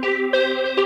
Yet